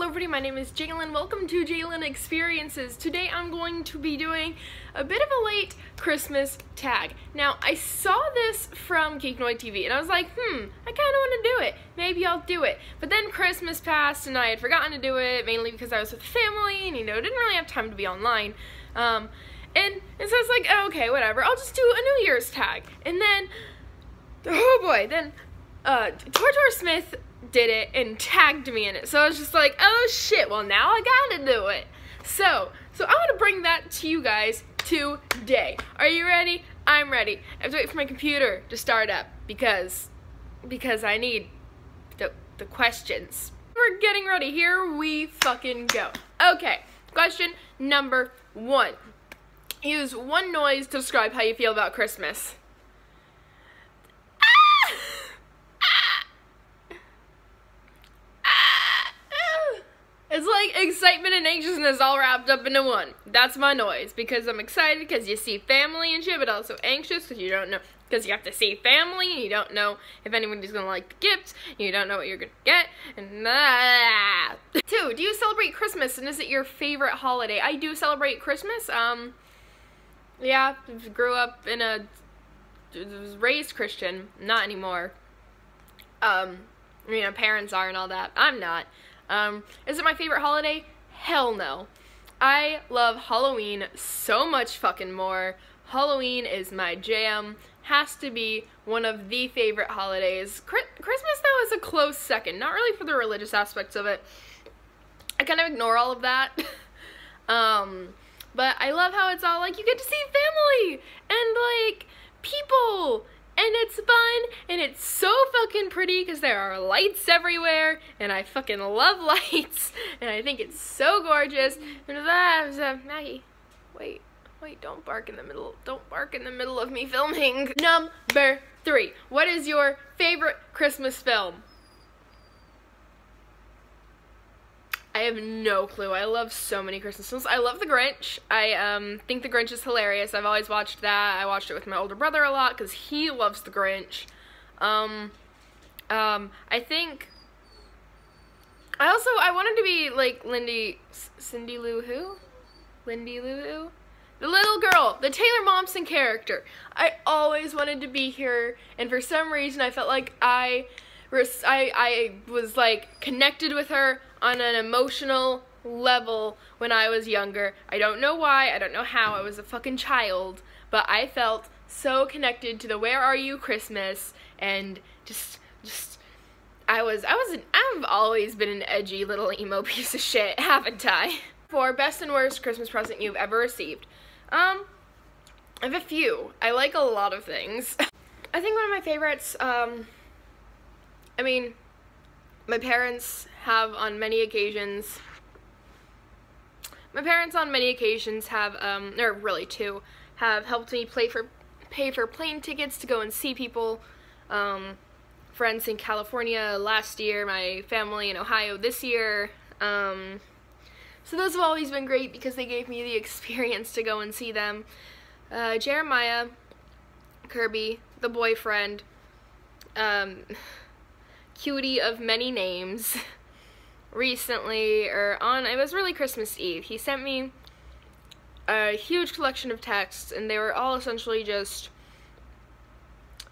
Hello everybody, my name is JayLynn. Welcome to JayLynn Experiences. Today I'm going to be doing a bit of a late Christmas tag. Now, I saw this from Geeknoid TV and I was like, hmm, I kind of want to do it. Maybe I'll do it. But then Christmas passed and I had forgotten to do it, mainly because I was with family and, you know, didn't really have time to be online. Um, and, and so I was like, oh, okay, whatever, I'll just do a New Year's tag. And then, oh boy, then uh, Smith did it and tagged me in it. So I was just like, oh shit, well now I gotta do it. So, so I want to bring that to you guys today. Are you ready? I'm ready. I have to wait for my computer to start up because, because I need the, the questions. We're getting ready. Here we fucking go. Okay, question number one. Use one noise to describe how you feel about Christmas. It's like excitement and anxiousness all wrapped up into one. That's my noise because I'm excited because you see family and shit, but also anxious because you don't know because you have to see family and you don't know if anybody's gonna like the gifts. You don't know what you're gonna get and ah. Two, do you celebrate Christmas and is it your favorite holiday? I do celebrate Christmas. Um, yeah, grew up in a was raised Christian, not anymore. Um, you know, parents are and all that. I'm not. Um, is it my favorite holiday? Hell no. I love Halloween so much fucking more. Halloween is my jam. Has to be one of the favorite holidays. Christmas, though, is a close second. Not really for the religious aspects of it. I kind of ignore all of that. um, but I love how it's all like you get to see family and like people and it's fun and it's so fucking pretty because there are lights everywhere and I fucking love lights and I think it's so gorgeous and that Maggie wait wait don't bark in the middle don't bark in the middle of me filming number three what is your favorite Christmas film I have no clue. I love so many Christmas films. I love The Grinch. I um, think The Grinch is hilarious. I've always watched that. I watched it with my older brother a lot because he loves The Grinch. Um, um, I think... I also, I wanted to be like Lindy, Cindy Lou Who? Lindy Lou Who? The little girl, the Taylor Momsen character. I always wanted to be here, and for some reason I felt like I, I, I was like connected with her on an emotional level when I was younger. I don't know why, I don't know how, I was a fucking child, but I felt so connected to the Where Are You Christmas and just just I was I was an, I've always been an edgy little emo piece of shit, haven't I? For best and worst Christmas present you've ever received. Um I have a few. I like a lot of things. I think one of my favorites um I mean my parents have on many occasions my parents on many occasions have um or really two have helped me play for pay for plane tickets to go and see people um friends in California last year my family in Ohio this year um so those have always been great because they gave me the experience to go and see them uh, Jeremiah Kirby the boyfriend um cutie of many names recently, or on, it was really Christmas Eve. He sent me a huge collection of texts, and they were all essentially just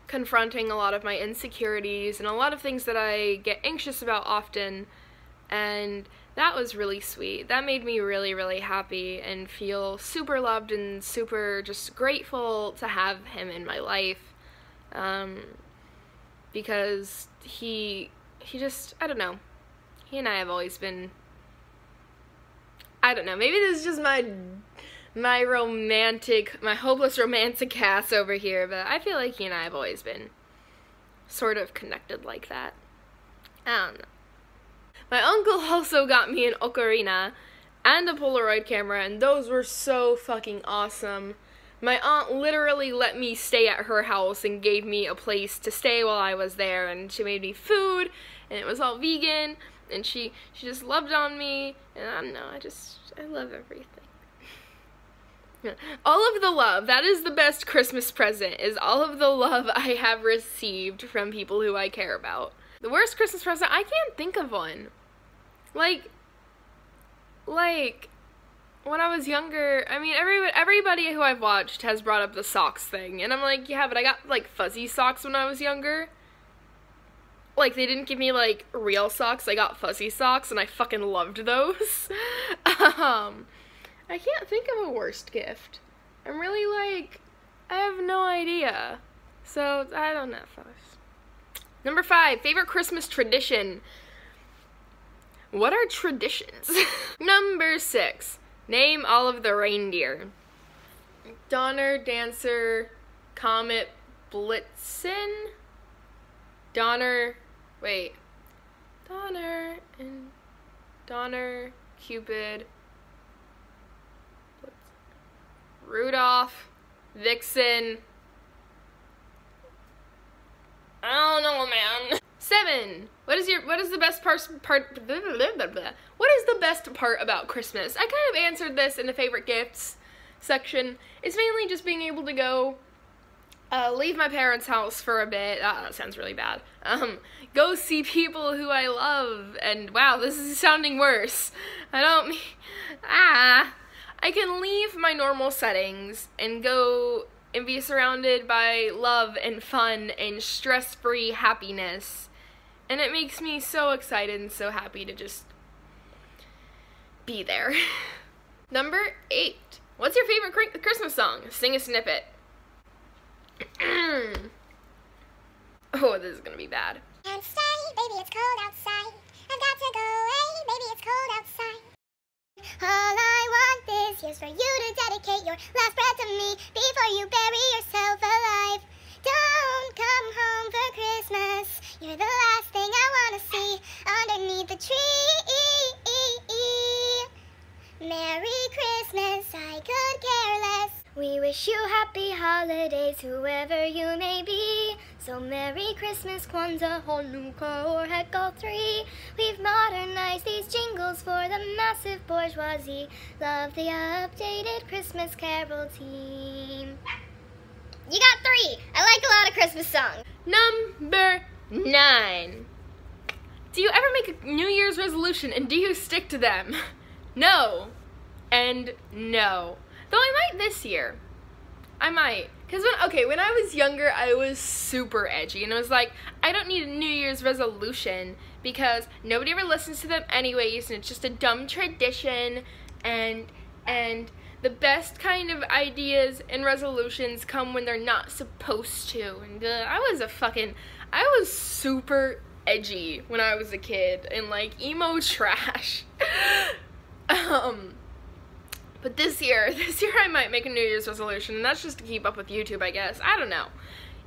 confronting a lot of my insecurities and a lot of things that I get anxious about often, and that was really sweet. That made me really, really happy and feel super loved and super just grateful to have him in my life. Um, because he he just I don't know. He and I have always been I don't know. Maybe this is just my my romantic, my hopeless romantic ass over here, but I feel like he and I have always been sort of connected like that. I don't know. My uncle also got me an ocarina and a Polaroid camera, and those were so fucking awesome. My aunt literally let me stay at her house and gave me a place to stay while I was there and she made me food and it was all vegan and she she just loved on me and I don't know, I just I love everything. All of the love, that is the best Christmas present, is all of the love I have received from people who I care about. The worst Christmas present, I can't think of one. Like, like when I was younger, I mean, every everybody who I've watched has brought up the socks thing, and I'm like, yeah, but I got like fuzzy socks when I was younger. Like they didn't give me like real socks; I got fuzzy socks, and I fucking loved those. um, I can't think of a worst gift. I'm really like, I have no idea. So I don't know. Number five, favorite Christmas tradition. What are traditions? Number six, name all of the reindeer. Donner, Dancer, Comet, Blitzen, Donner, wait, Donner and Donner, Cupid, Rudolph, Vixen. I don't know, man. Seven. What is your what is the best part part blah, blah, blah, What is the best part about Christmas? I kind of answered this in the favorite gifts section. It's mainly just being able to go uh, leave my parents' house for a bit. Ah, that sounds really bad. Um, go see people who I love, and wow, this is sounding worse. I don't mean ah. I can leave my normal settings and go and be surrounded by love and fun and stress-free happiness. And it makes me so excited and so happy to just be there. Number eight. What's your favorite Christmas song? Sing a snippet. oh, this is gonna be bad. Stay, baby, it's cold outside. I've got to go away, baby, it's cold outside. All I want this year's for you to dedicate your last breath to me before you bury yourself alive. Don't come home for Christmas. You're the last thing I want to see underneath the tree. Merry Christmas, I could care less. We wish you happy holidays, whoever you may be. So Merry Christmas, Kwanzaa, Hanukkah, or heck all three. We've modernized these jingles for the massive bourgeoisie. Love the updated Christmas Carol team. You got three. I like a lot of Christmas songs. Number nine. Do you ever make a New Year's resolution and do you stick to them? No. And no. Though I might this year. I might. Because when, okay, when I was younger, I was super edgy. And I was like, I don't need a New Year's resolution because nobody ever listens to them anyways. And it's just a dumb tradition. And, and the best kind of ideas and resolutions come when they're not supposed to. And uh, I was a fucking, I was super edgy when I was a kid and like emo trash. um, but this year, this year I might make a New Year's resolution, and that's just to keep up with YouTube, I guess. I don't know.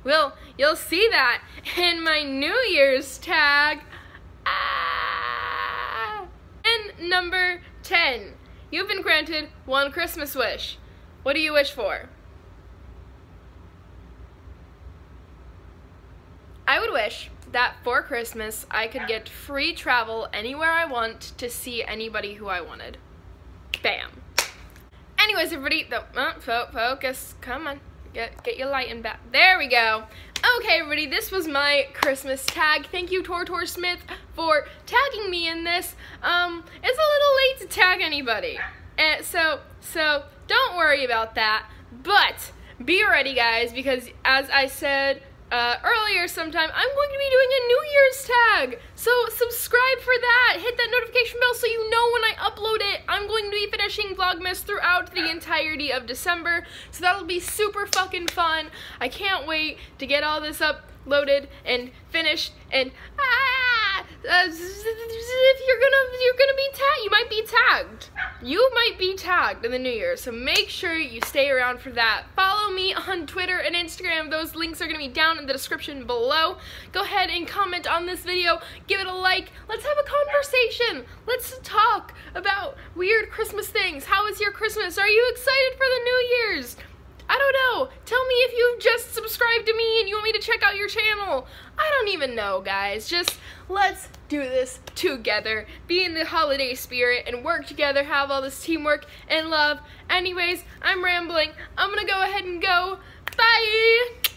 Well, you'll see that in my New Year's tag. Ah! And number 10. You've been granted one Christmas wish. What do you wish for? I would wish that for Christmas I could get free travel anywhere I want to see anybody who I wanted. Bam. Anyways, everybody, the, uh, fo focus, come on, get, get your lighting back. There we go. Okay, everybody, this was my Christmas tag. Thank you, Tortor Smith, for tagging me in this. Um, it's a little late to tag anybody. And so, so, don't worry about that. But, be ready, guys, because as I said uh, earlier sometime, I'm going to be doing a New Year's tag. So subscribe for of December. So that'll be super fucking fun. I can't wait to get all this uploaded and finished and ah! Uh, if you're gonna you're gonna be tagged, you might be tagged. You might be tagged in the new year, so make sure you stay around for that. Follow me on Twitter and Instagram. Those links are gonna be down in the description below. Go ahead and comment on this video. Give it a like. Let's have a conversation. Let's talk about weird Christmas things. How was your Christmas? Are you excited for the New Year's? I don't know. Tell me if you've just subscribed to me and you want to check out your channel. I don't even know, guys. Just let's do this together. Be in the holiday spirit and work together, have all this teamwork and love. Anyways, I'm rambling. I'm gonna go ahead and go. Bye!